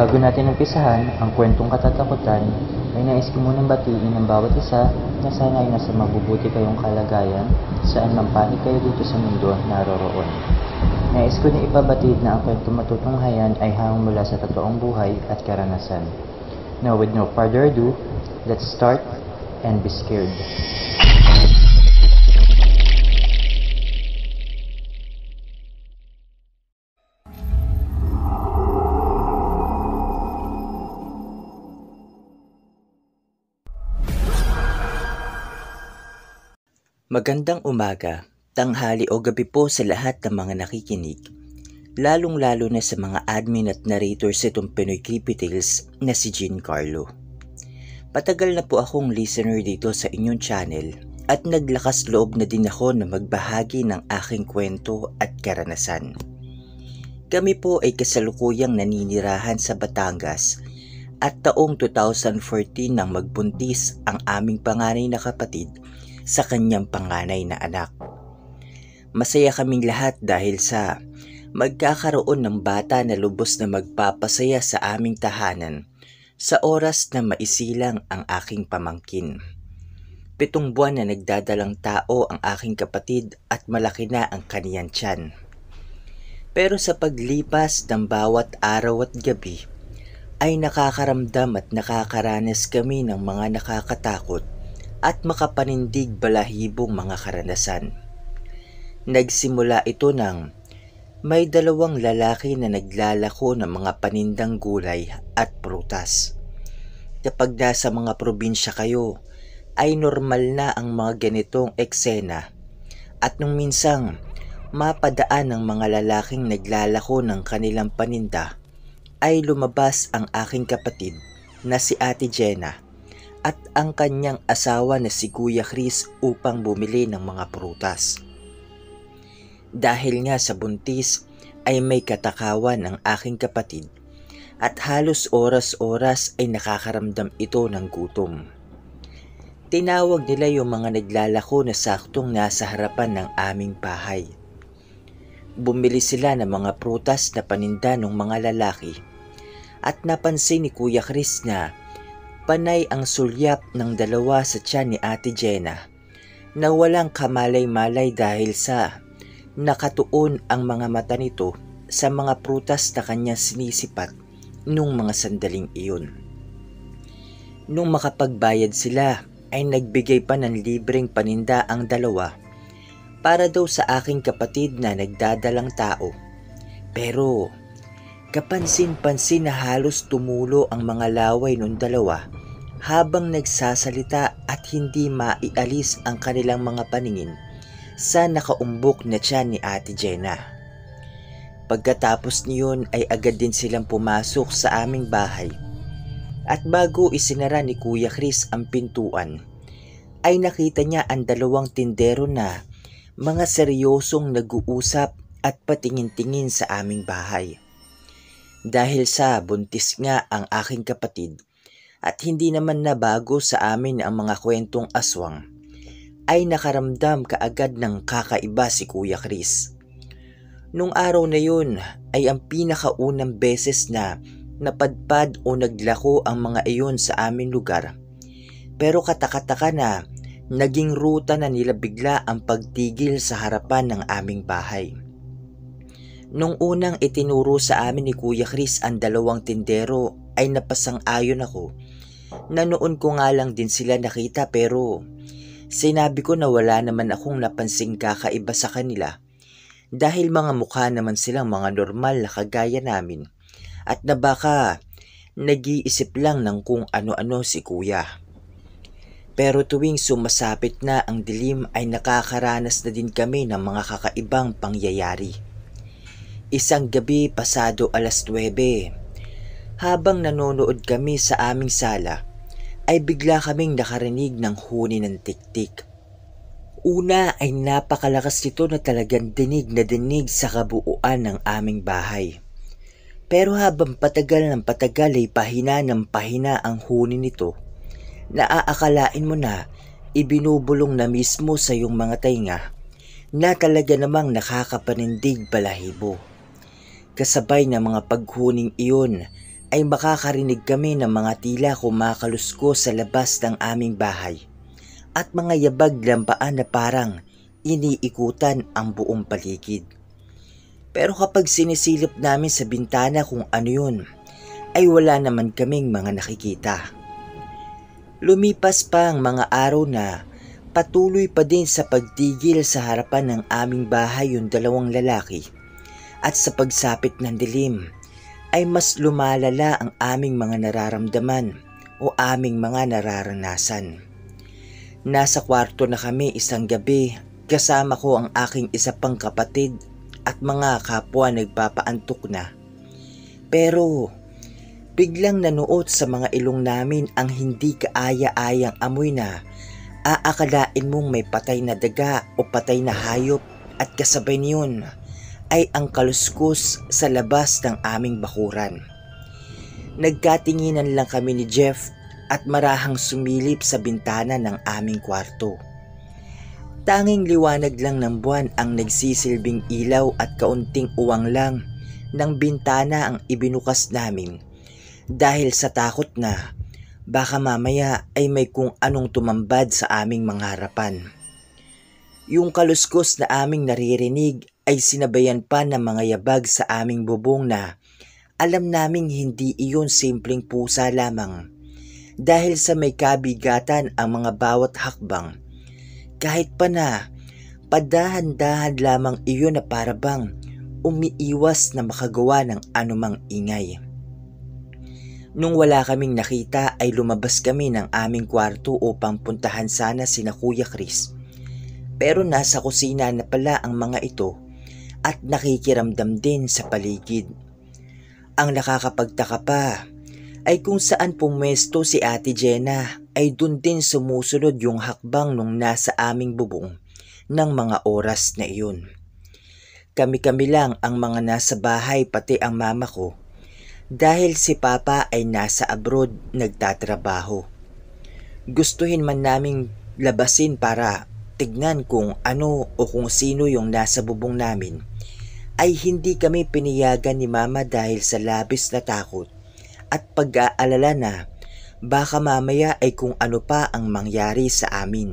Bago natin umpisahan ang kwentong katatakutan, ay nais ko munang batiin ang bawat isa na sana ay nasa mabubuti kayong kalagayan saan man panig kayo dito sa mundo naroroon. Nais ko na ipabatid na ang kwentong matutunghayan ay hanggang mula sa totoong buhay at karanasan. Now with no further ado, let's start and be scared. Magandang umaga, tanghali o gabi po sa lahat ng mga nakikinig. Lalong-lalo na sa mga admin at narrators itong Pinoy Creepy Tales na si Jean Carlo. Patagal na po akong listener dito sa inyong channel at naglakas loob na din ako na magbahagi ng aking kwento at karanasan. Kami po ay kasalukuyang naninirahan sa Batangas at taong 2014 nang magbuntis ang aming panganay na kapatid sa kanyang panganay na anak. Masaya kaming lahat dahil sa magkakaroon ng bata na lubos na magpapasaya sa aming tahanan sa oras na maisilang ang aking pamangkin. Pitong buwan na nagdadalang tao ang aking kapatid at malaki na ang kaniyang tiyan. Pero sa paglipas ng bawat araw at gabi, ay nakakaramdam at nakakaranas kami ng mga nakakatakot at makapanindig balahibong mga karanasan. Nagsimula ito ng may dalawang lalaki na naglalako ng mga panindang gulay at prutas. Kapag nasa mga probinsya kayo, ay normal na ang mga ganitong eksena at nung minsang mapadaan ng mga lalaking naglalako ng kanilang paninda ay lumabas ang aking kapatid na si Ate Jenna at ang kanyang asawa na si Kuya Chris upang bumili ng mga prutas. Dahil nga sa buntis ay may katakawan ang aking kapatid at halos oras-oras ay nakakaramdam ito ng gutom. Tinawag nila yung mga naglalako na saktong nasa harapan ng aming bahay. Bumili sila ng mga prutas na paninda ng mga lalaki at napansin ni Kuya Chris na panay ang sulyap ng dalawa sa tiyan ni Ate Jenna na walang kamalay-malay dahil sa nakatuon ang mga mata nito sa mga prutas na kanya sinisipat nung mga sandaling iyon. Nung makapagbayad sila ay nagbigay pa ng libreng paninda ang dalawa para daw sa aking kapatid na nagdadalang tao. Pero kapansin-pansin na halos tumulo ang mga laway ng dalawa habang nagsasalita at hindi maialis ang kanilang mga paningin sa nakaumbok na tiyan ni Ate Jenna. Pagkatapos niyon ay agad din silang pumasok sa aming bahay. At bago isinara ni Kuya Chris ang pintuan, ay nakita niya ang dalawang tindero na mga seryosong nag-uusap at patingin-tingin sa aming bahay. Dahil sa buntis nga ang aking kapatid at hindi naman na bago sa amin ang mga kwentong aswang, ay nakaramdam kaagad ng kakaiba si Kuya Chris. Nung araw na yun ay ang pinakaunang beses na napadpad o naglako ang mga iyon sa aming lugar. Pero katakataka na naging ruta na nila bigla ang pagtigil sa harapan ng aming bahay. Nung unang itinuro sa amin ni Kuya Chris ang dalawang tindero ay napasang-ayon ako na noon ko nga lang din sila nakita pero sinabi ko na wala naman akong napansing kakaiba sa kanila dahil mga mukha naman silang mga normal na kagaya namin at na baka nag-iisip lang ng kung ano-ano si kuya. Pero tuwing sumasapit na ang dilim ay nakakaranas na din kami ng mga kakaibang pangyayari. Isang gabi pasado alas 9, habang nanonood kami sa aming sala, ay bigla kaming nakarinig ng huni ng tiktik. Una ay napakalakas nito na talagang dinig na dinig sa kabuuan ng aming bahay. Pero habang patagal ng patagal ay pahina ng pahina ang huni nito, naaakalain mo na ibinubulong na mismo sa iyong mga tainga na talaga namang nakakapanindig balahibo. Kasabay ng mga paghuning iyon ay makakarinig kami ng mga tila kumakalusko sa labas ng aming bahay at mga yabag lampaan na parang iniikutan ang buong paligid. Pero kapag sinisilip namin sa bintana kung ano yun, ay wala naman kaming mga nakikita. Lumipas pa ang mga araw na patuloy pa din sa pagtigil sa harapan ng aming bahay yung dalawang lalaki at sa pagsapit ng dilim ay mas lumalala ang aming mga nararamdaman o aming mga nararanasan. Nasa kwarto na kami isang gabi kasama ko ang aking isa pang kapatid at mga kapwa nagpapaantok na. Pero biglang nanuot sa mga ilong namin ang hindi kaaya-ayang amoy na aakalain mong may patay na daga o patay na hayop at kasabay niyon ay ang kaluskus sa labas ng aming bakuran. Nagkatinginan lang kami ni Jeff at marahang sumilip sa bintana ng aming kwarto. Tanging liwanag lang ng buwan ang nagsisilbing ilaw at kaunting uwang lang ng bintana ang ibinukas namin dahil sa takot na baka mamaya ay may kung anong tumambad sa aming mga harapan. Yung kaluskos na aming naririnig ay sinabayan pa ng mga yabag sa aming bubong na alam naming hindi iyon simpleng pusa lamang dahil sa may kabigatan ang mga bawat hakbang. Kahit pa na padahan-dahan lamang iyon na parabang umiiwas na makagawa ng anumang ingay. Nung wala kaming nakita ay lumabas kami ng aming kwarto upang puntahan sana sina Kuya Chris. Pero nasa kusina na pala ang mga ito at nakikiramdam din sa paligid. Ang nakakapagtaka pa ay kung saan pumwesto si Ate Jenna ay dun din sumusunod yung hakbang nung nasa aming bubong ng mga oras na iyon. Kami-kami lang ang mga nasa bahay pati ang mama ko dahil si Papa ay nasa abroad nagtatrabaho. Gustuhin man naming labasin para tignan kung ano o kung sino yung nasa bubong namin ay hindi kami piniyagan ni mama dahil sa labis na takot at pag-aalala na baka mamaya ay kung ano pa ang mangyari sa amin.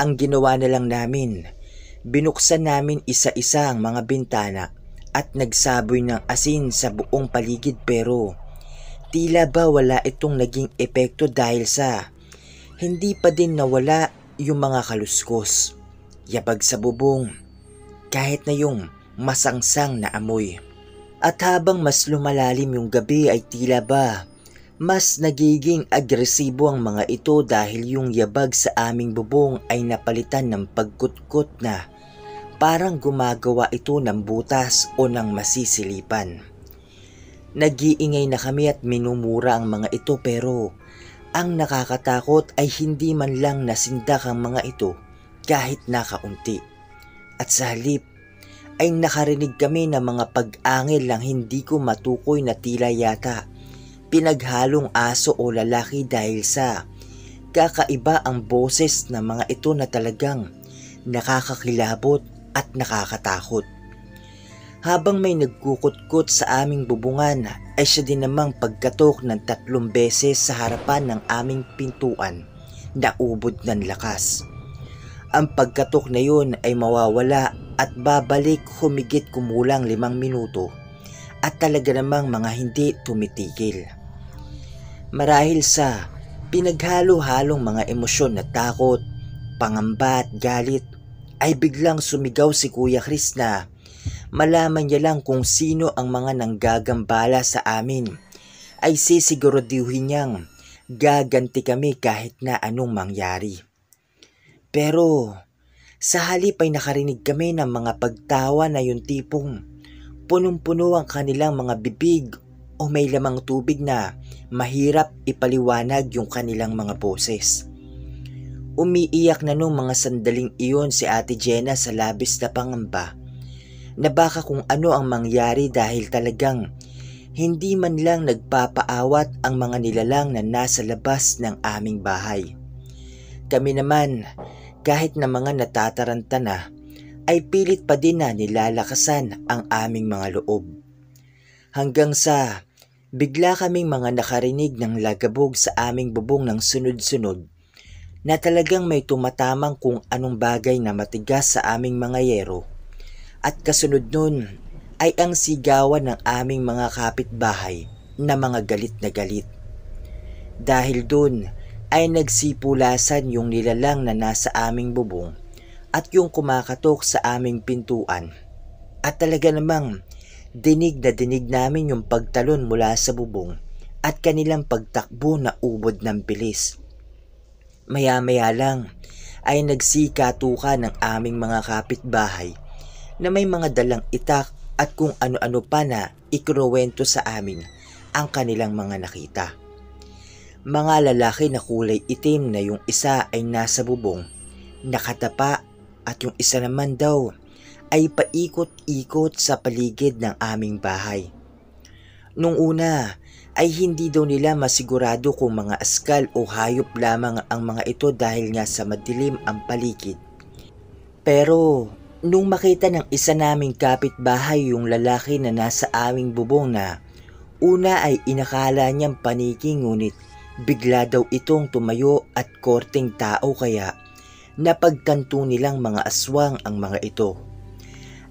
Ang ginawa na lang namin, binuksan namin isa-isa ang mga bintana at nagsaboy ng asin sa buong paligid pero tila ba wala itong naging epekto dahil sa hindi pa din nawala yung mga kaluskos, yabag sa bubong, kahit na yung masangsang na amoy. At habang mas lumalalim yung gabi ay tila ba mas nagiging agresibo ang mga ito dahil yung yabag sa aming bubong ay napalitan ng pagkutkot na parang gumagawa ito ng butas o ng masisilipan. Nagiingay na kami at minumura ang mga ito pero ang nakakatakot ay hindi man lang nasindak ang mga ito kahit nakaunti. At sa halip ay nakarinig kami ng mga pag-angil lang hindi ko matukoy na tila yata pinaghalong aso o lalaki dahil sa kakaiba ang boses ng mga ito na talagang nakakakilabot at nakakatakot. Habang may nagkukutkot sa aming bubungan ay siya din namang pagkatok ng tatlong beses sa harapan ng aming pintuan na ubod ng lakas. Ang pagkatok na yun ay mawawala at babalik humigit kumulang limang minuto at talaga namang mga hindi tumitigil. Marahil sa pinaghalo-halong mga emosyon na takot, pangamba at galit ay biglang sumigaw si Kuya Chris na malaman niya lang kung sino ang mga nanggagambala sa amin ay sisiguraduhin niyang gaganti kami kahit na anong mangyari. Pero sa halip ay nakarinig kami ng mga pagtawa na yung tipong punong-puno ang kanilang mga bibig o may lamang tubig na mahirap ipaliwanag yung kanilang mga boses. Umiiyak na nung mga sandaling iyon si Ate Jenna sa labis na pangamba na baka kung ano ang mangyari dahil talagang hindi man lang nagpapaawat ang mga nilalang na nasa labas ng aming bahay. Kami naman kahit na mga natataranta na, ay pilit pa din na nilalakasan ang aming mga loob. Hanggang sa Bigla kaming mga nakarinig ng lagabog sa aming bubong ng sunod-sunod na talagang may tumatamang kung anong bagay na matigas sa aming mga yero. At kasunod nun ay ang sigawan ng aming mga kapitbahay na mga galit na galit. Dahil dun ay nagsipulasan yung nilalang na nasa aming bubong at yung kumakatok sa aming pintuan. At talaga namang Dinig na dinig namin yung pagtalon mula sa bubong at kanilang pagtakbo na ubod ng bilis. Maya-maya lang ay nagsikatuka ng aming mga kapitbahay na may mga dalang itak at kung ano-ano pa na ikruwento sa amin ang kanilang mga nakita. Mga lalaki na kulay itim na yung isa ay nasa bubong, nakatapa at yung isa naman daw ay paikot-ikot sa paligid ng aming bahay. Nung una ay hindi daw nila masigurado kung mga askal o hayop lamang ang mga ito dahil nga sa madilim ang paligid. Pero nung makita ng isa naming kapitbahay yung lalaki na nasa aming bubong na una ay inakala niyang paniki ngunit bigla daw itong tumayo at korteng tao kaya napagtanto nilang mga aswang ang mga ito.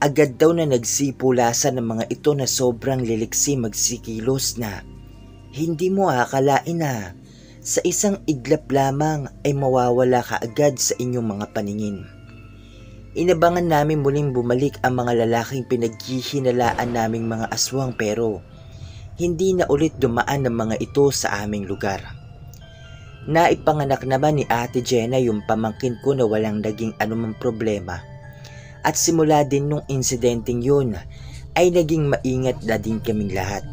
Agad daw na nagsipulasan ng mga ito na sobrang liliksi magsikilos na hindi mo akalain na sa isang iglap lamang ay mawawala ka agad sa inyong mga paningin. Inabangan namin muling bumalik ang mga lalaking pinaghihinalaan naming mga aswang pero hindi na ulit dumaan ng mga ito sa aming lugar. Naipanganak naman ni Ate Jenna yung pamangkin ko na walang naging anumang problema at simula din nung insidenteng yun ay naging maingat na din kaming lahat.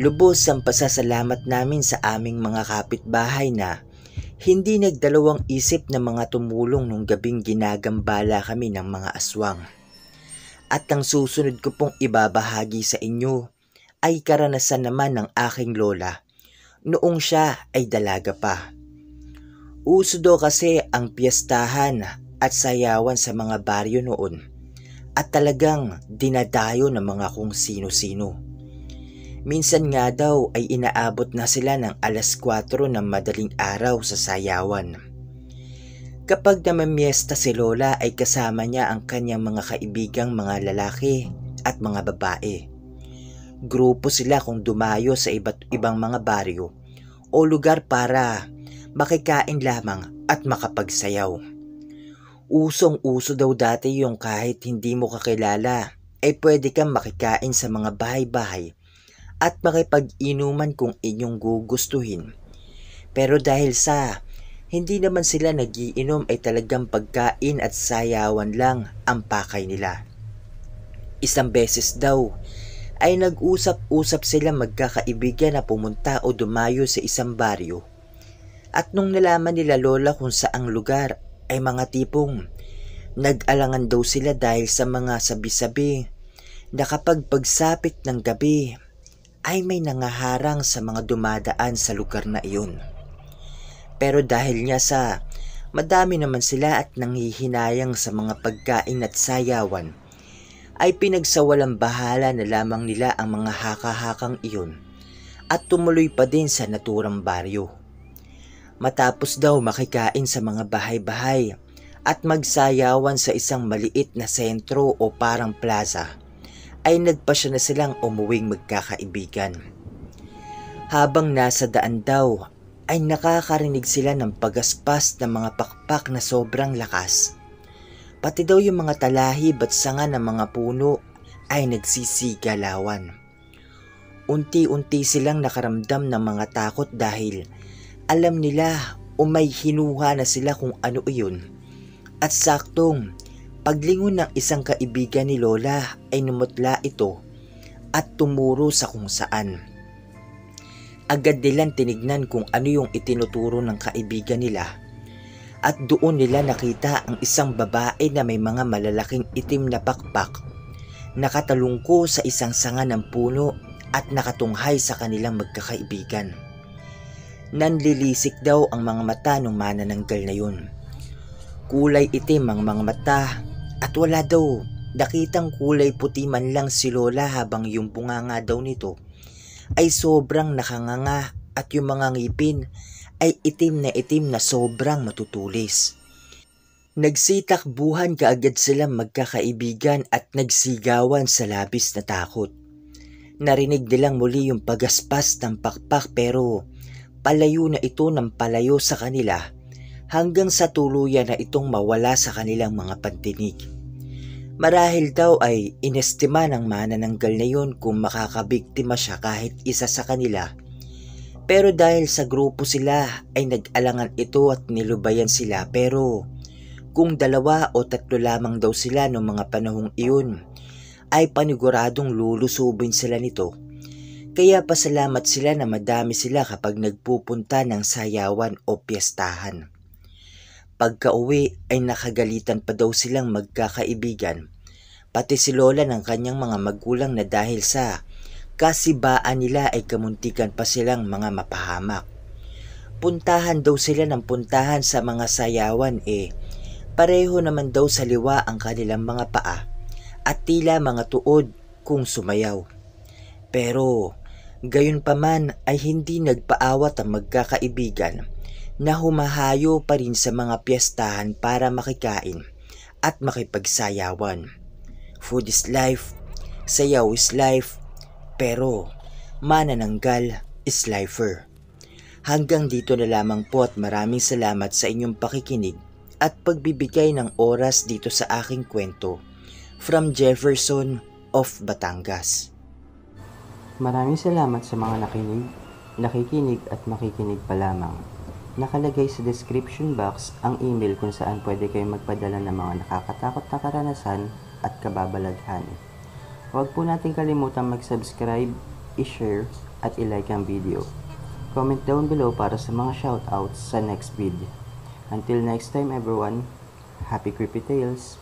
Lubos ang pasasalamat namin sa aming mga kapitbahay na hindi nagdalawang isip na mga tumulong nung gabing ginagambala kami ng mga aswang. At ang susunod ko pong ibabahagi sa inyo ay karanasan naman ng aking lola noong siya ay dalaga pa. Uso daw kasi ang piyestahan at sayawan sa mga baryo noon at talagang dinadayo ng mga kung sino-sino. Minsan nga daw ay inaabot na sila ng alas 4 ng madaling araw sa sayawan. Kapag namamiesta si Lola ay kasama niya ang kanyang mga kaibigang mga lalaki at mga babae. Grupo sila kung dumayo sa iba't ibang mga baryo o lugar para makikain lamang at makapagsayaw. Usong-uso daw dati yung kahit hindi mo kakilala ay pwede kang makikain sa mga bahay-bahay at makipag-inuman kung inyong gugustuhin. Pero dahil sa hindi naman sila nagiinom ay talagang pagkain at sayawan lang ang pakay nila. Isang beses daw ay nag-usap-usap sila magkakaibigan na pumunta o dumayo sa isang baryo. At nung nalaman nila lola kung saang lugar ay mga tipong nag-alangan daw sila dahil sa mga sabi-sabi na kapag pagsapit ng gabi ay may nangaharang sa mga dumadaan sa lugar na iyon. Pero dahil niya sa madami naman sila at nanghihinayang sa mga pagkain at sayawan, ay pinagsawalang bahala na lamang nila ang mga haka-hakang iyon at tumuloy pa din sa naturang baryo. Matapos daw makikain sa mga bahay-bahay at magsayawan sa isang maliit na sentro o parang plaza, ay nagpasya na silang umuwing magkakaibigan. Habang nasa daan daw, ay nakakarinig sila ng pagaspas ng mga pakpak na sobrang lakas. Pati daw yung mga talahib at sanga ng mga puno ay nagsisigalawan. Unti-unti silang nakaramdam ng mga takot dahil alam nila o may hinuha na sila kung ano iyon. At saktong, paglingon ng isang kaibigan ni Lola ay numutla ito at tumuro sa kung saan. Agad nilang tinignan kung ano yung itinuturo ng kaibigan nila at doon nila nakita ang isang babae na may mga malalaking itim na pakpak nakatalungko sa isang sanga ng puno at nakatunghay sa kanilang magkakaibigan. Nanlilisik daw ang mga mata ng manananggal na yun. Kulay itim ang mga mata at wala daw nakitang kulay puti man lang si Lola habang yung bunganga daw nito ay sobrang nakanganga at yung mga ngipin ay itim na itim na sobrang matutulis. Nagsitakbuhan kaagad silang magkakaibigan at nagsigawan sa labis na takot. Narinig nilang muli yung pagaspas ng pakpak pero palayo na ito ng palayo sa kanila hanggang sa tuluyan na itong mawala sa kanilang mga pantinig. Marahil daw ay inestima ng manananggal na yun kung makakabiktima siya kahit isa sa kanila. Pero dahil sa grupo sila ay nag-alangan ito at nilubayan sila pero kung dalawa o tatlo lamang daw sila noong mga panahong iyon ay paniguradong lulusubin sila nito. Kaya pasalamat sila na madami sila kapag nagpupunta ng sayawan o piyestahan. Pagka uwi ay nakagalitan pa daw silang magkakaibigan. Pati si Lola ng kanyang mga magulang na dahil sa kasibaan nila ay kamuntikan pa silang mga mapahamak. Puntahan daw sila ng puntahan sa mga sayawan eh pareho naman daw sa liwa ang kanilang mga paa at tila mga tuod kung sumayaw. Pero gayon pa man ay hindi nagpaawat ang magkakaibigan na humahayo pa rin sa mga piyestahan para makikain at makipagsayawan. Food is life, sayaw is life, pero manananggal is lifer. Hanggang dito na lamang po at maraming salamat sa inyong pakikinig at pagbibigay ng oras dito sa aking kwento from Jefferson of Batangas. Maraming salamat sa mga nakinig, nakikinig at makikinig pa lamang. Nakalagay sa description box ang email kung saan pwede kayong magpadala ng mga nakakatakot na karanasan at kababalaghan. Huwag po natin kalimutan mag-subscribe, i-share at i-like ang video. Comment down below para sa mga shoutouts sa next video. Until next time everyone, happy creepy tales!